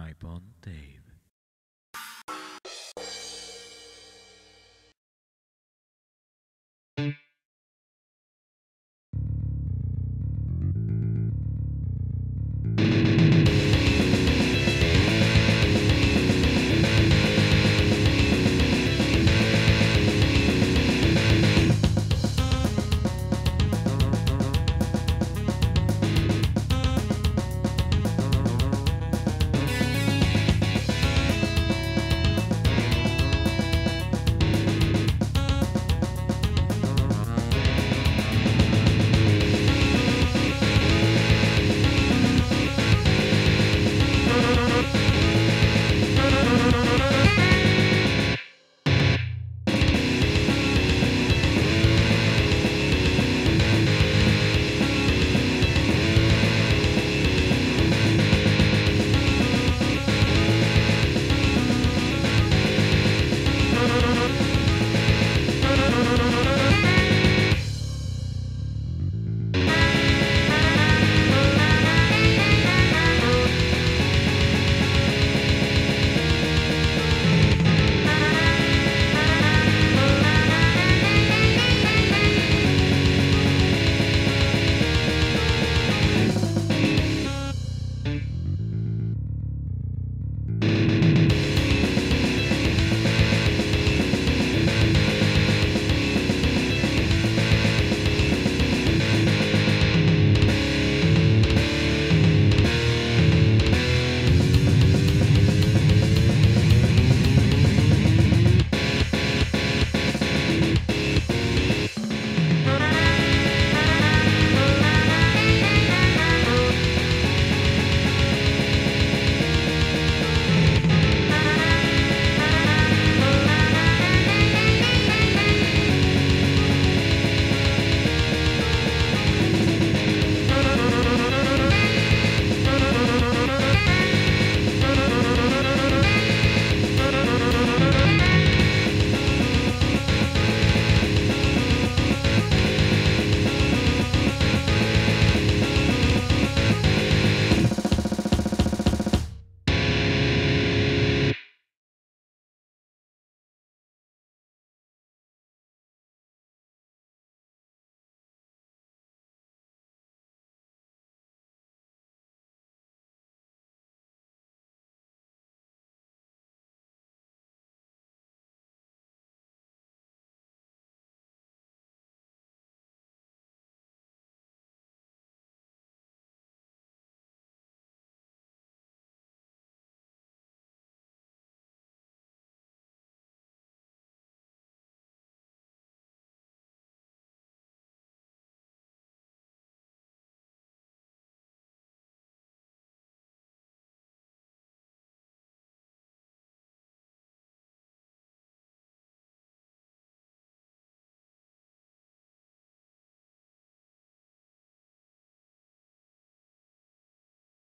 Nibon Dave.